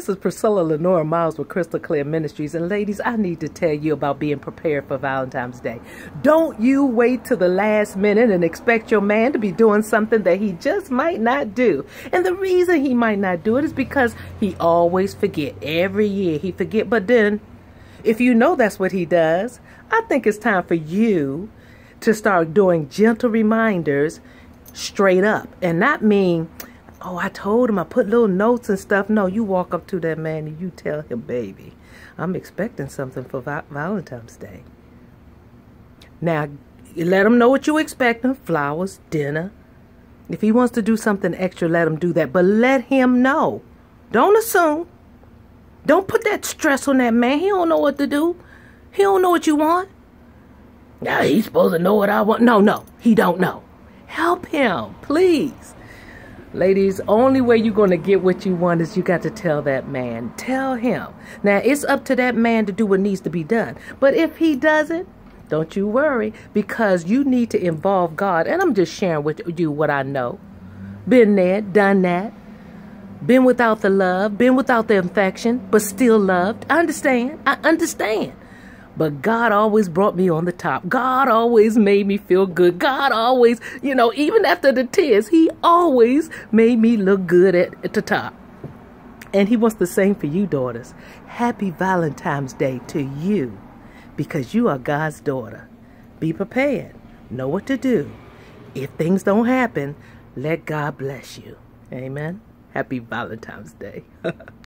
This is Priscilla Lenora Miles with Crystal Clear Ministries. And ladies, I need to tell you about being prepared for Valentine's Day. Don't you wait to the last minute and expect your man to be doing something that he just might not do. And the reason he might not do it is because he always forget. Every year he forget. But then, if you know that's what he does, I think it's time for you to start doing gentle reminders straight up. And not mean oh, I told him I put little notes and stuff. No, you walk up to that man and you tell him, baby, I'm expecting something for Va Valentine's Day. Now, let him know what you expecting, flowers, dinner. If he wants to do something extra, let him do that. But let him know. Don't assume. Don't put that stress on that man. He don't know what to do. He don't know what you want. Now he's supposed to know what I want. No, no, he don't know. Help him, please. Ladies, only way you're going to get what you want is you got to tell that man. Tell him. Now, it's up to that man to do what needs to be done. But if he doesn't, don't you worry because you need to involve God. And I'm just sharing with you what I know. Been there, done that. Been without the love, been without the affection, but still loved. I understand. I understand. But God always brought me on the top. God always made me feel good. God always, you know, even after the tears, He always made me look good at, at the top. And He wants the same for you, daughters. Happy Valentine's Day to you because you are God's daughter. Be prepared. Know what to do. If things don't happen, let God bless you. Amen. Happy Valentine's Day.